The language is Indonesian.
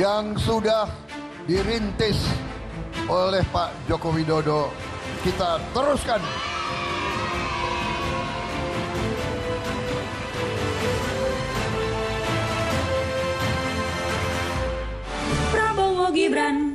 yang sudah dirintis oleh Pak Joko Widodo. Kita teruskan. Prabowo Gibran